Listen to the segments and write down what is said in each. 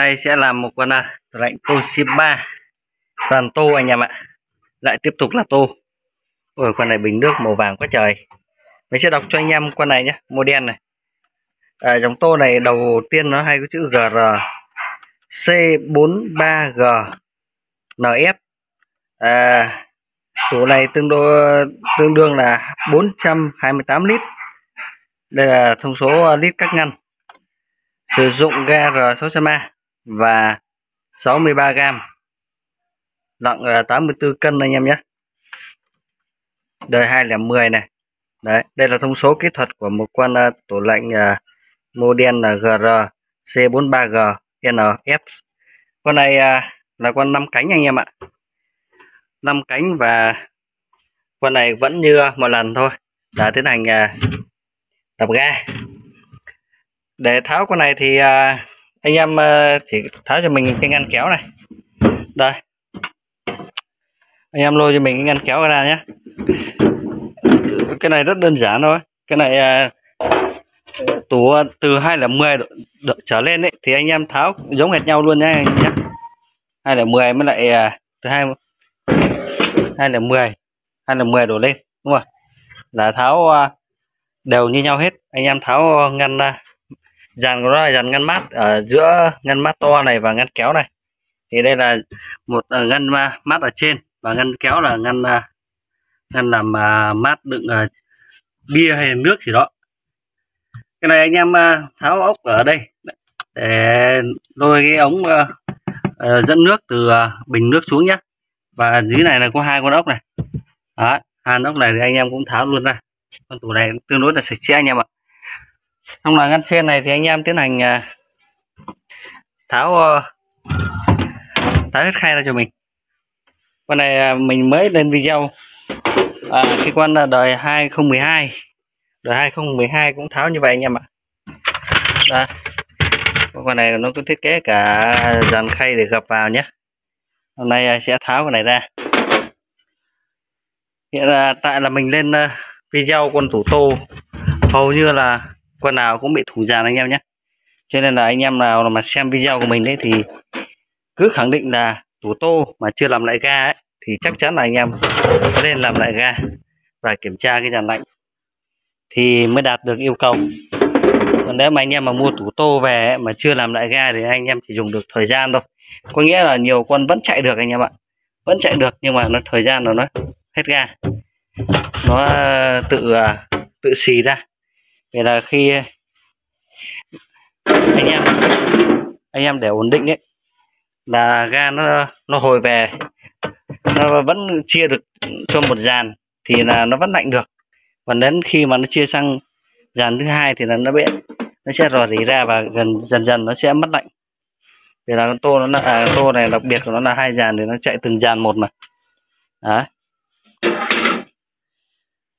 nay sẽ làm một con à, tủ lạnh Toshiba toàn tô anh em ạ. Lại tiếp tục là tô. Ôi con này bình nước màu vàng quá trời. Mình sẽ đọc cho anh em con này nhé model này. À, dòng tô này đầu tiên nó hay có chữ GR C43G NF à, tủ này tương đương tương đương là 428 lít. Đây là thông số lít các ngăn. Sử dụng ga R600A và 63 gram. Nặng là 84 cân anh em nhé. Đời 2010 này. Đấy đây là thông số kỹ thuật của một con uh, tủ lạnh uh, model là GR C43G NF con này uh, là con 5 cánh anh em ạ. 5 cánh và con này vẫn như một lần thôi đã tiến hành uh, tập ga. Để tháo con này thì uh, anh em ờ, chỉ tháo cho mình cái ngăn kéo này. Đây. Anh em lôi cho mình cái ngăn kéo ra nhé. Cái này rất đơn giản thôi. Cái này ờ, tủ ờ, từ hai là mười trở lên đấy thì anh em tháo giống hệt nhau luôn nhé, anh nhé. Hai là mười mới lại từ hai hai là mười, hai là mười đổ lên, đúng không là tháo đều như nhau hết. Anh em tháo ngăn dàn của nó là dàn ngăn mát ở giữa ngăn mát to này và ngăn kéo này. Thì đây là một ờ, ngăn à, mát ở trên và ngăn kéo là ngăn à, ngăn làm à, mát đựng bia hay nước gì đó. Cái này anh em tháo ốc ở đây. Để lôi cái ống ờ, dẫn nước từ bình nước xuống nhé và dưới này là có hai con ốc này. Đó, hai ốc này thì anh em cũng tháo luôn ra. Con tủ này tương đối là sạch sẽ anh em ạ trong là ngăn trên này thì anh em tiến hành à, tháo ờ, tháo hết khay ra cho mình. Con này à, mình mới lên video à, cái con à, đời 2012 đời 2012 cũng tháo như vậy anh em ạ. Đó. con này nó có thiết kế cả dàn khay để gập vào nhé. Hôm nay sẽ tháo con này ra. Hiện là tại là mình lên video con thủ tô. Hầu như là con nào cũng bị thủ dàn anh em nhé. Cho nên là anh em nào mà xem video của mình đấy thì cứ khẳng định là tủ tô mà chưa làm lại ga ấy, thì chắc chắn là anh em nên làm lại ga và kiểm tra cái dàn lạnh thì mới đạt được yêu cầu. Còn nếu mà anh em mà mua tủ tô về ấy, mà chưa làm lại ga thì anh em chỉ dùng được thời gian thôi. Có nghĩa là nhiều con vẫn chạy được anh em ạ. Vẫn chạy được nhưng mà nó thời gian nó nó hết ga. Nó ờ, tự ờ, tự xì ra vậy là khi eh, anh em anh em để ổn định đấy là ga nó nó hồi về nó vẫn chia được cho một dàn thì là nó vẫn lạnh được. Còn đến khi mà nó chia sang dàn thứ hai thì là nó bị nó sẽ rò rỉ ra và gần dần dần nó sẽ mất lạnh. Vì là con tô nó là à, tô này đặc biệt của nó là hai dàn thì nó chạy từng dàn một mà. Đó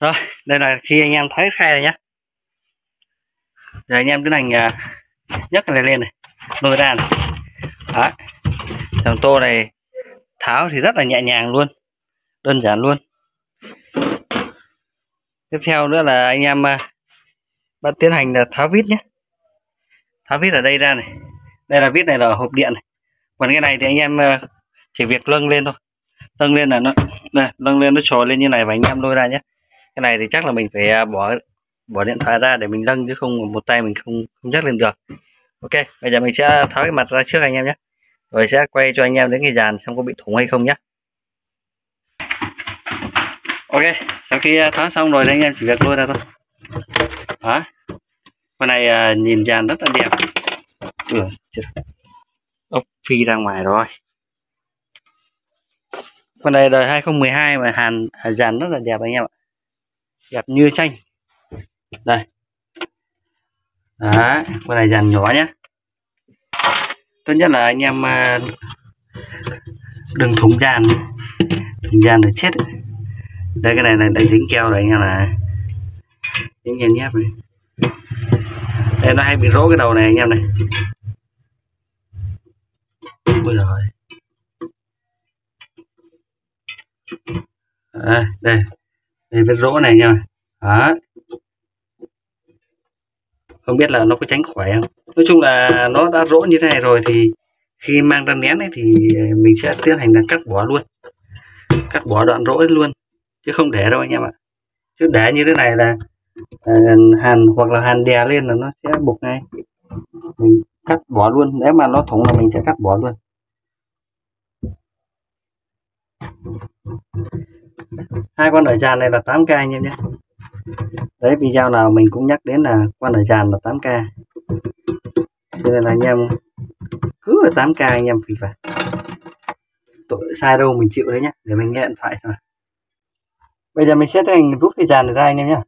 rồi đây là khi anh em thấy khay này nhé giờ anh em tiến hành à, nhấc này lên này. Lôi ra này. Đó. thằng tô này tháo thì rất là nhẹ nhàng luôn. Đơn giản luôn. Tiếp theo nữa là anh em à, bắt tiến hành là tháo vít nhé. Tháo vít ở đây ra này. Đây là vít này là hộp điện này. Còn cái này thì anh em à, chỉ việc lâng lên thôi. Lâng lên là nó này, lâng lên nó trồi lên như này và anh em lôi ra nhé. Cái này thì chắc là mình phải bỏ bỏ điện thoại ra để mình nâng chứ không một tay mình không không nhắc lên được. Ok bây giờ mình sẽ tháo cái mặt ra trước anh em nhé. Rồi sẽ quay cho anh em đến cái dàn xem có bị thủng hay không nhé. Ok sau khi à, tháo xong rồi thì anh em chỉ việc lôi ra thôi. Đó. Con này à, nhìn dàn rất là đẹp. Ừ, ốc phi ra ngoài rồi. Con này đời 2012 mà hàn à, dàn rất là đẹp anh em ạ. Đẹp như tranh đây. Đó con này dàn nhỏ nhé tốt nhất là anh em à, đừng thủng dàn. Thủng dàn là chết. Đây cái này này đang dính keo rồi anh em là dính nhèm nhép này. Đây nó hay bị rỗ cái đầu này anh em này. Ôi rồi à, đây. Đây vết rỗ này nha đó không biết là nó có tránh khỏi không? Nói chung là nó đã rỗ như thế này rồi thì khi mang ra nén ấy thì mình sẽ tiến hành là cắt bỏ luôn. Cắt bỏ đoạn rỗ luôn, chứ không để đâu anh em ạ. Chứ để như thế này là à, hàn hoặc là hàn đè lên là nó sẽ bục ngay. Mình cắt bỏ luôn, nếu mà nó thủng là mình sẽ cắt bỏ luôn. Hai con ở tràn này là 8k anh em nhé đấy, video nào mình cũng nhắc đến là con ở dàn là 8k cho nên là anh em cứ ở 8k anh em thì phải tội sai đâu mình chịu đấy nhá, để mình nghe điện thoại thôi. Bây giờ mình sẽ thành rút cái dàn này ra anh em nhé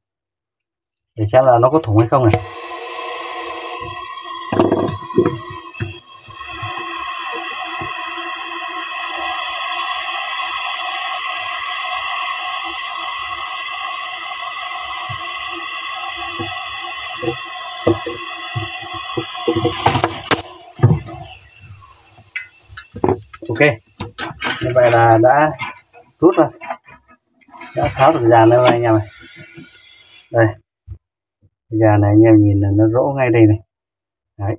để xem là nó có thủng hay không này. Ok. Như vậy là đã rút rồi. Đã tháo được dàn đây anh em này đây. Dàn này anh em nhìn là nó rỗ ngay đây này. Đấy.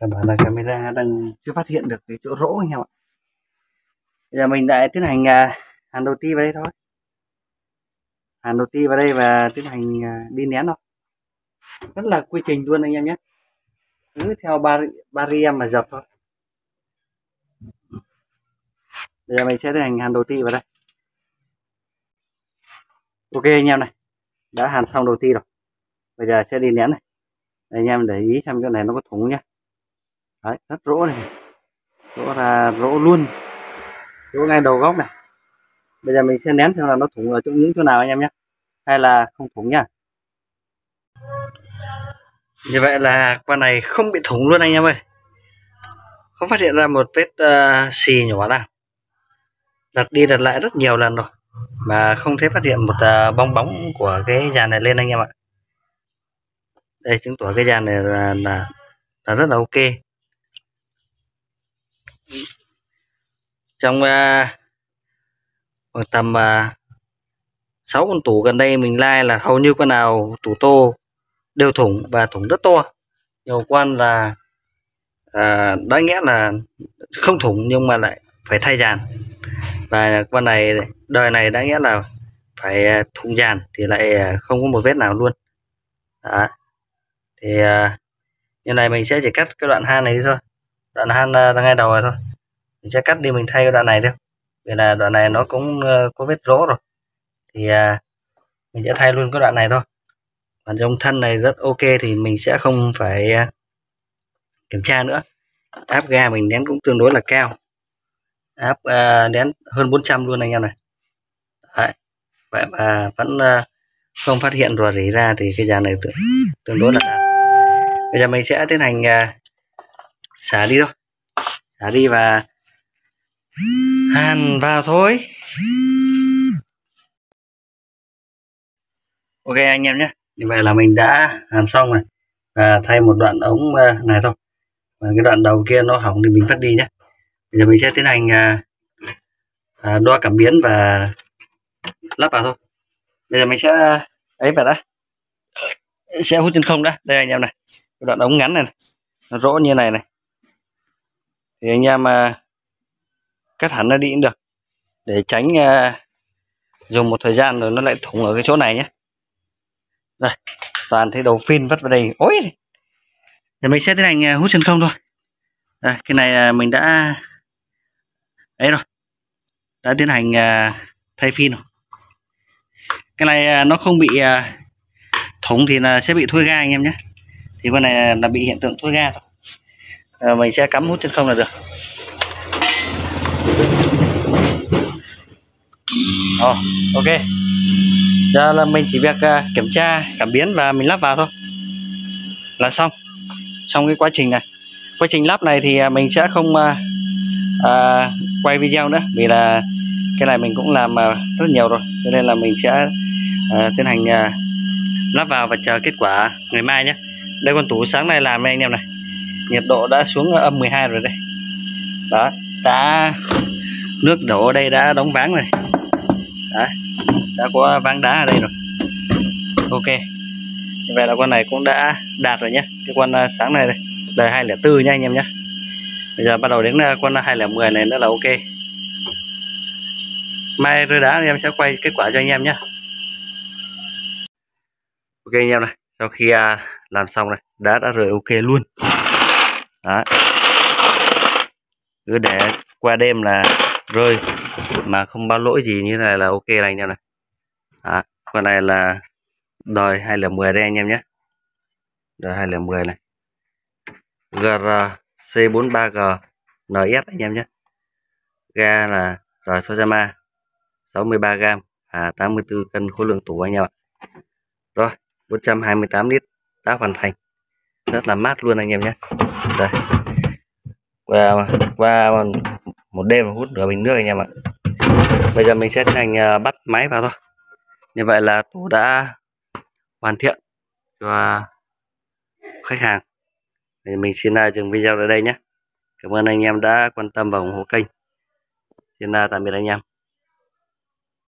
Các bạn là camera đang chưa phát hiện được cái chỗ rỗ anh em ạ. Bây giờ mình lại tiến hành à, hàn đầu ti vào đây thôi. Hàn đầu ti vào đây và tiến hành à, đi nén thôi rất là quy trình luôn anh em nhé. Cứ theo ba mà dập thôi. Bây giờ mình sẽ tiến hành hàn đầu ti vào đây. Ok anh em này đã hàn xong đầu ti rồi. Bây giờ sẽ đi nén này. Đây, anh em để ý xem chỗ này nó có thủng nhé đấy rất rỗ này. Rỗ là rỗ luôn. Rỗ ngay đầu góc này. Bây giờ mình sẽ nén xem là nó thủng ở chỗ những chỗ nào anh em nhé hay là không thủng nhá như vậy là con này không bị thủng luôn anh em ơi. Không phát hiện ra một vết uh, xì nhỏ nào. Đặt đi đặt lại rất nhiều lần rồi mà không thấy phát hiện một uh, bong bóng của cái dàn này lên anh em ạ. Đây chứng tỏ cái dàn này là, là, là rất là ok. Trong uh, khoảng tầm uh, 6 con tủ gần đây mình like là hầu như con nào tủ tô đều thủng và thủng rất to. Nhiều quan là à, đã nghĩa là không thủng nhưng mà lại phải thay dàn. Và quan này đời này đã nghĩa là phải à, thủng dàn thì lại à, không có một vết nào luôn. Đó. thì à, như này mình sẽ chỉ cắt cái đoạn han này đi thôi. Đoạn han à, đang ngay đầu rồi thôi. Mình sẽ cắt đi mình thay cái đoạn này thôi vì là đoạn này nó cũng có vết rỗ rồi. Thì à, mình sẽ thay luôn cái đoạn này thôi còn trong thân này rất ok thì mình sẽ không phải à, kiểm tra nữa. Áp ga mình nén cũng tương đối là cao. Áp uh, nén hơn 400 luôn anh em này. Đấy. vậy mà vẫn uh, không phát hiện rò rỉ ra thì cái dàn này tương, tương đối là đạt bây giờ mình sẽ tiến hành uh, xả đi thôi. Xả đi và hàn vào thôi. Ok anh em nhé như vậy là mình đã hàn xong rồi. Và thay một đoạn ống ờ, này thôi. Và cái đoạn đầu kia nó hỏng thì mình phát đi nhé. Bây giờ mình sẽ tiến hành à, à, đo cảm biến và lắp vào thôi. Bây giờ mình sẽ ấy vào đã. Sẽ hút chân không đã. Đây anh em này. Cái đoạn ống ngắn này, này. Nó rỗ như này này. Thì anh em à, cắt hẳn nó đi cũng được. Để tránh dùng một thời gian rồi nó lại thủng ở cái chỗ này nhé đây toàn thấy đầu phin vắt vào đây ối giờ mình sẽ tiến hành à, hút chân không thôi. Đây, cái này à, mình đã ấy rồi đã tiến hành à, thay phin rồi. Cái này nó không bị thủng thì là sẽ bị thui ga anh em nhé. Thì con này là bị hiện tượng thui ga thôi. Uh, mình sẽ cắm hút chân không là được. Oh, ok giờ là mình chỉ việc à, kiểm tra cảm biến và mình lắp vào thôi. Là xong. Xong cái quá trình này. Quá trình lắp này thì à, mình sẽ không uh, à, quay video nữa. Vì là cái này mình cũng làm à, rất nhiều rồi. Cho nên là mình sẽ à, tiến hành à, lắp vào và chờ kết quả ngày mai nhé. Đây con tủ sáng nay làm đây anh em này. Nhiệt độ đã xuống âm 12 rồi đây. Đó đã nước đổ ở đây đã đóng váng rồi. Đó, đã có ván đá ở đây rồi. Ok. Như vậy là con này cũng đã đạt rồi nhé cái con à, sáng này đây. Đời 204 nha anh em nhé bây giờ bắt đầu đến à, con 210 này nữa là ok. Mai rơi đá em sẽ quay kết quả cho anh em nhé ok anh em này. Sau khi à, làm xong này, đá đã rời ok luôn. Đó cứ để qua đêm là rơi, mà không bao lỗi gì như này là ok này anh em này đó. con này là đời 210 đây anh em nhé. Đời 210 này. GRC43G NS anh em nhé. Ga là rồi Sojama 63g à 84 cân khối lượng tủ anh em ạ. Rồi 428 lít đã hoàn thành. Rất là mát luôn anh em nhé. Đây. Qua qua một đêm hút nửa bình nước anh em ạ. Bây giờ mình sẽ thành à, bắt máy vào thôi như vậy là tủ đã hoàn thiện cho khách hàng. Thì mình xin dừng video ở đây nhé. Cảm ơn anh em đã quan tâm và ủng hộ kênh. Xin à, tạm biệt anh em.